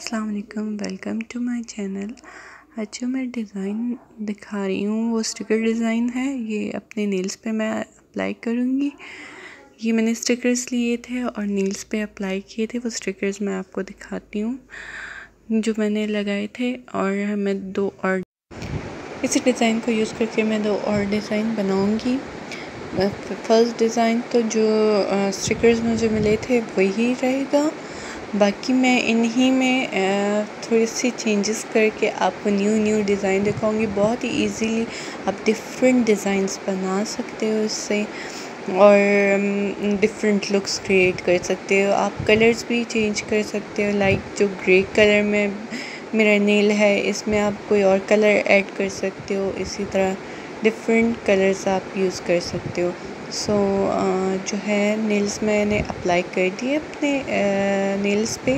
अस्सलाम वालेकुम to my channel आज जो मैं डिज़ाइन दिखा रही हूँ, वो स्टिकर डिज़ाइन है। ये अपने नेल्स पे मैं अप्लाई करूँगी। ये मैंने स्टिकर्स लिए थे और नेल्स पे अप्लाई किए थे। वो स्टिकर्स मैं आपको दिखाती हूँ, जो मैंने लगाए थे। और मैं दो और इसी डिज़ाइन को यूज़ करके मैं दो और डिज़ाइन बनाऊँगी। फ़र्स्ट डिज़ाइन तो जो स्टिकर्स मुझे मिले थे, वही रहेगा। बाकी मैं इन्हीं में थोड़ी सी चेंजेस करके आपको न्यू न्यू डिज़ाइन दिखाऊँगी। बहुत ही इजीली आप डिफरेंट डिज़ाइंस बना सकते हो इससे और डिफरेंट लुक्स क्रिएट कर सकते हो। आप कलर्स भी चेंज कर सकते हो लाइक जो ग्रे कलर में मेरा नेल है, इसमें आप कोई और कलर ऐड कर सकते हो। इसी तरह डिफरेंट कलर्स आप यूज़ कर सकते हो। सो so, जो है नेल्स मैंने अप्लाई कर दिए अपने नेल्स पे।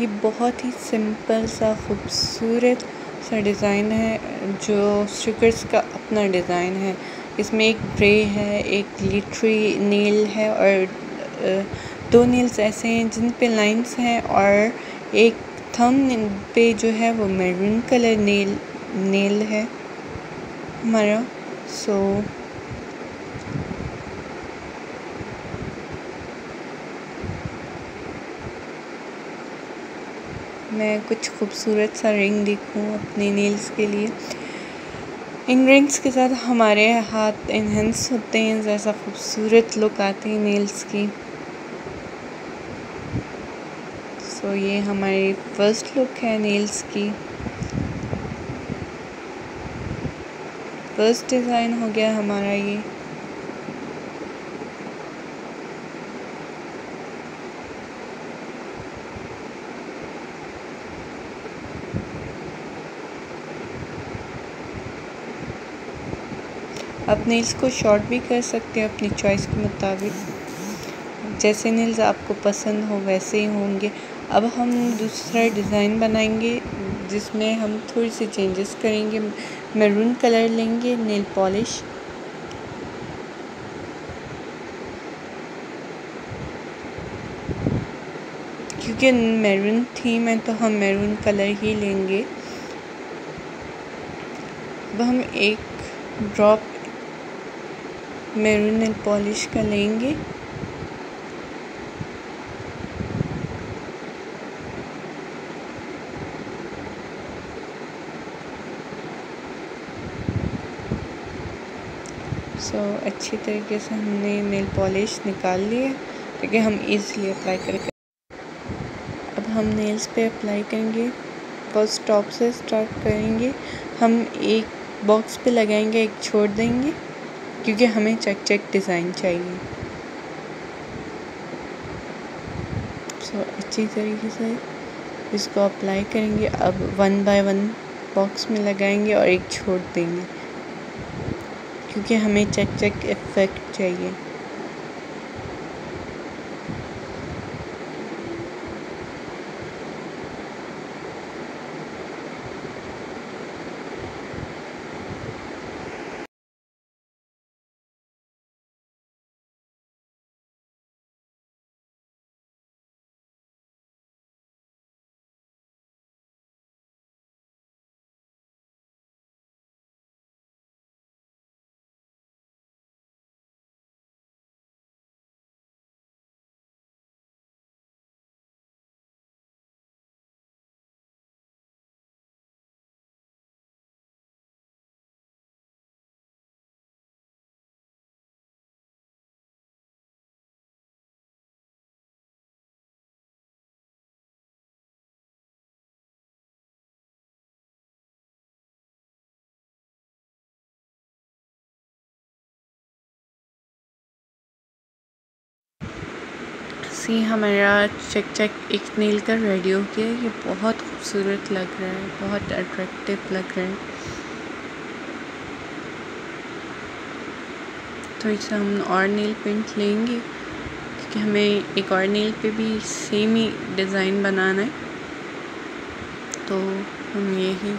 ये बहुत ही सिंपल सा खूबसूरत सा डिज़ाइन है जो स्टिकर्स का अपना डिज़ाइन है। इसमें एक ब्रे है एक ग्लिटरी नील है और दो नील्स ऐसे हैं जिन पे लाइंस हैं और एक थम पे जो है वो मैरून कलर नील नेल है हमारा। सो so, मैं कुछ खूबसूरत सा रिंग देखूँ अपने नेल्स के लिए। इन रिंग्स के साथ हमारे हाथ इन्हेंस होते हैं जैसा खूबसूरत लुक आती है नेल्स की। सो so, ये हमारी फ़र्स्ट लुक है नेल्स की। फ़र्स्ट डिज़ाइन हो गया हमारा ये। आप नील्स को शॉर्ट भी कर सकते हैं अपनी चॉइस के मुताबिक। जैसे नील्स आपको पसंद हो, वैसे ही होंगे। अब हम दूसरा डिज़ाइन बनाएँगे, जिसमें हम थोड़ी सी चेंजेस करेंगे। मैरून कलर लेंगे नील पॉलिश क्योंकि मैरून थीम है तो हम मैरून कलर ही लेंगे। अब हम एक ड्रॉप मेरून नेल पॉलिश का लेंगे। सो so, अच्छी तरीके से हमने नेल पॉलिश निकाल लिया ताकि हम इजीली अप्लाई कर अब हम नेल्स पे अप्लाई करेंगे फ़र्स्ट टॉप से स्टार्ट करेंगे। हम एक बॉक्स पे लगाएँगे एक छोड़ देंगे। क्योंकि हमें चेक चेक डिज़ाइन चाहिए। सो so, अच्छी तरीके से इसको अप्लाई करेंगे। अब वन बाय वन बॉक्स में लगाएँगे और एक छोड़ देंगे। क्योंकि हमें चेक चेक इफ़ेक्ट चाहिए। सी हमारा चेक चेक एक नील का रेडी हो गया ये बहुत खूबसूरत लग रहा है, बहुत अट्रैक्टिव लग रहा है। तो इसे हम और नील पेंट लेंगे, क्योंकि हमें एक और नील पे भी सेम ही डिज़ाइन बनाना है। तो हम यही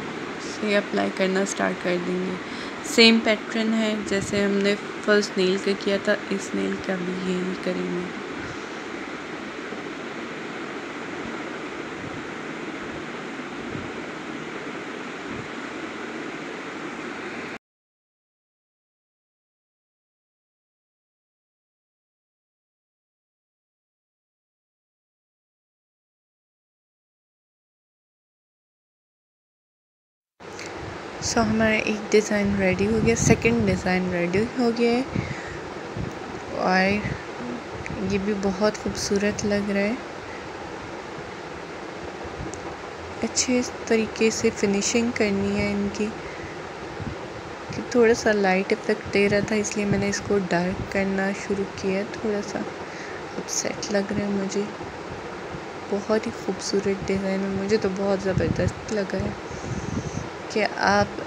से अप्लाई करना स्टार्ट कर देंगे। सेम पैटर्न है जैसे हमने फ़र्स्ट नील का किया था, इस नील का भी यही करेंगे। सो so, हमारा एक डिज़ाइन रेडी हो गया सेकंड डिज़ाइन रेडी हो गया है। और ये भी बहुत खूबसूरत लग रहा है। अच्छे तरीके से फिनिशिंग करनी है इनकी। कि थोड़ा सा लाइट इफ़ेक्ट दे रहा था इसलिए मैंने इसको डार्क करना शुरू किया। थोड़ा सा अपसेट लग रहा है मुझे। बहुत ही खूबसूरत डिज़ाइन है मुझे तो बहुत ज़बरदस्त लगा है। कि आप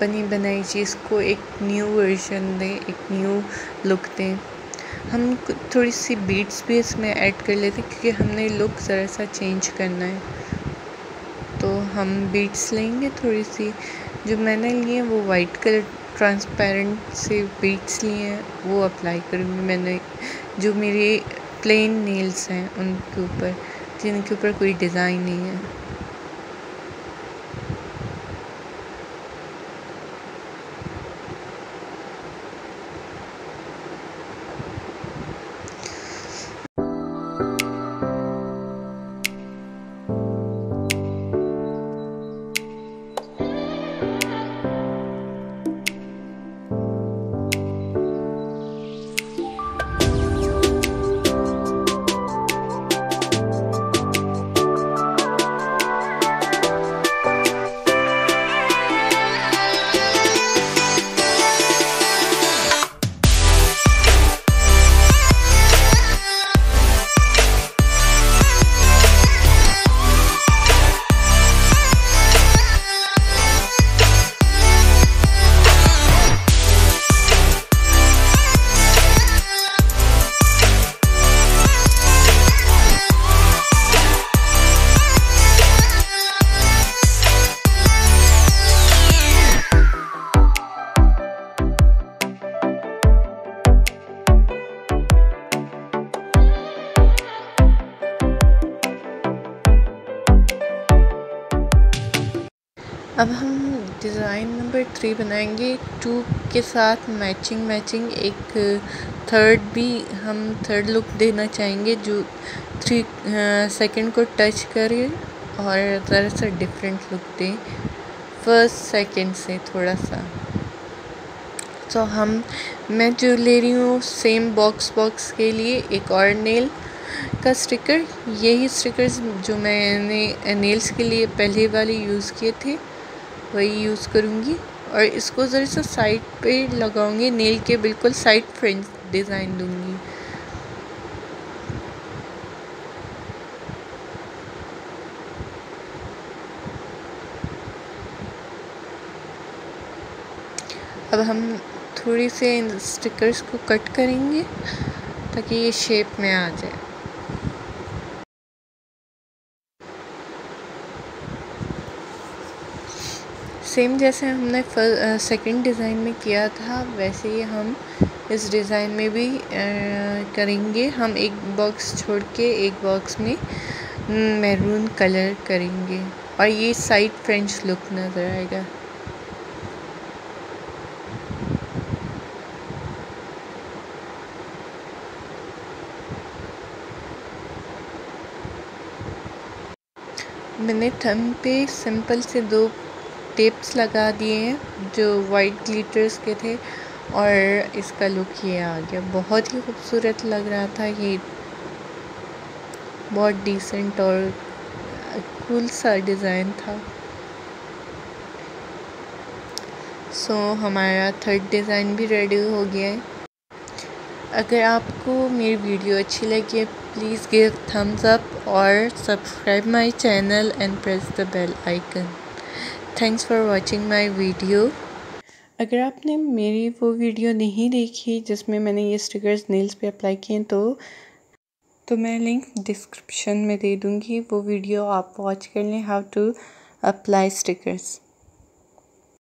बनी बनाई चीज़ को एक न्यू वर्जन दें, एक न्यू लुक दें। हम थोड़ी सी बीट्स भी इसमें ऐड कर लेते हैं क्योंकि हमने लुक ज़रा सा चेंज करना है। तो हम बीट्स लेंगे थोड़ी सी जो मैंने लिए वो वाइट कलर ट्रांसपेरेंट से बीट्स लिए हैं, वो अप्लाई करूँगी मैंने। जो मेरे प्लेन नेल्स हैं, उनके ऊपर, जिनके ऊपर कोई डिज़ाइन नहीं है। अब हम डिज़ाइन नंबर थ्री बनाएँगे। टू के साथ मैचिंग मैचिंग एक थर्ड भी हम थर्ड लुक देना चाहेंगे जो थ्री सेकंड को टच करे और ज़रा सा डिफरेंट लुक दें। फ़र्स्ट सेकंड से थोड़ा सा। तो हम, मैं जो ले रही हूँ सेम बॉक्स बॉक्स के लिए एक और नेल का स्टिकर यही स्टिकर्स जो मैंने नेल्स के लिए पहले वाले यूज़ किए थे। वही यूज़ करूँगी। और इसको ज़रा सा साइड पे लगाऊँगी नेल के बिल्कुल साइड फ्रेंच डिज़ाइन दूँगी। अब हम थोड़ी से इन स्टिकर्स को कट करेंगे, ताकि ये शेप में आ जाए। सेम जैसे हमने सेकंड डिज़ाइन में किया था वैसे ही हम इस डिज़ाइन में भी आ, करेंगे। हम एक बॉक्स छोड़ के एक बॉक्स में मैरून कलर करेंगे। और ये साइड फ्रेंच लुक नज़र आएगा। मैंने थम पे सिंपल से दो टेप्स लगा दिए हैं जो वाइट ग्लिटर्स के थे और इसका लुक ये आ गया। बहुत ही खूबसूरत लग रहा था ये। बहुत डिसेंट और कूल सा डिज़ाइन था। सो so, हमारा थर्ड डिज़ाइन भी रेडी हो गया है। अगर आपको मेरी वीडियो अच्छी लगी है प्लीज़ गिव थम्स अप और subscribe my channel and press the bell icon thanks for watching my video अगर आपने मेरी वो वीडियो नहीं देखी जिसमें मैंने ये स्टिकर्स नेल्स पे अप्लाई किए तो तो मैं लिंक डिस्क्रिप्शन में दे दूँगी वो वीडियो आप वॉच कर लें हाउ टू अप्लाई स्टिकर्स